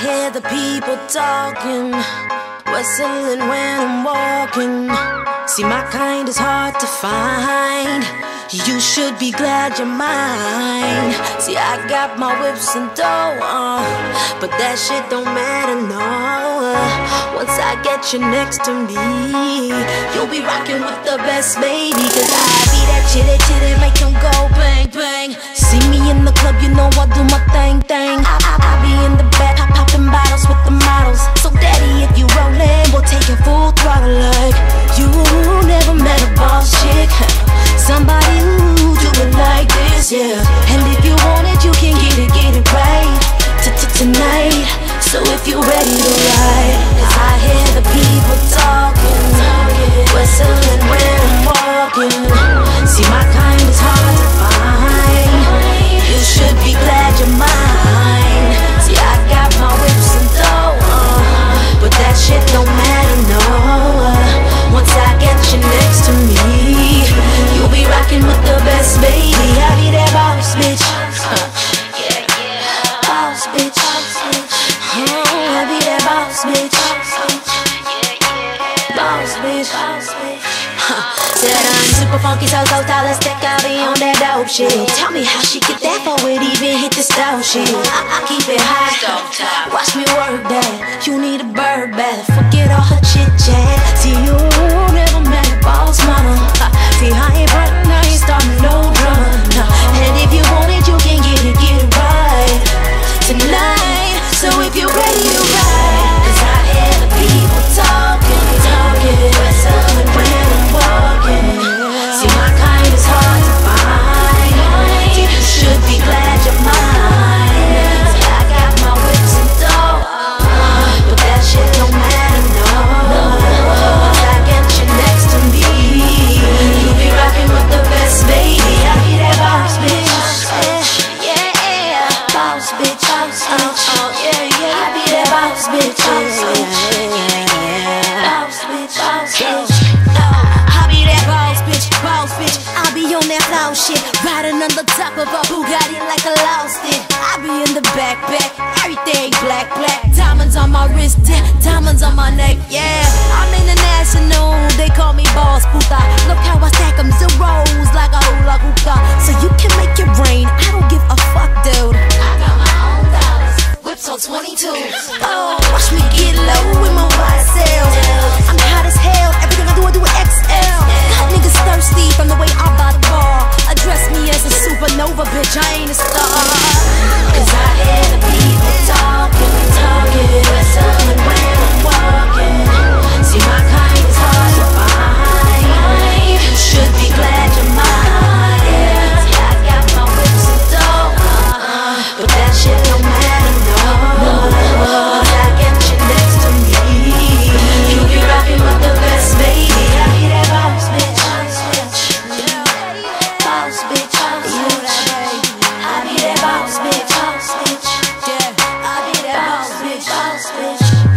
hear the people talking, whistling when I'm walking. See, my kind is hard to find. You should be glad you're mine. See, I got my whips and dough, uh, but that shit don't matter, no. Once I get you next to me, you'll be rocking with the best, baby. Cause I be that chitty chitty, make them go bang bang. See me in the club, you know I do my thing thing. I, I, I be in bottles the models. So, daddy, if you rollin', we'll take it full throttle like you never met a boss chick. Somebody who do it like this, yeah. Said I'm super funky, so so stylistic. I be on that dope shit. Tell me how she get that for it, even hit the stove shit. I, I keep it high. Watch me work that. You need a bird bath. Forget all her chit chat. See you never met a boss mama. On the top of a Bugatti like a lost it. I be in the backpack, everything black, black. Diamonds on my wrist, diamonds on my neck, yeah. I'm cabbage.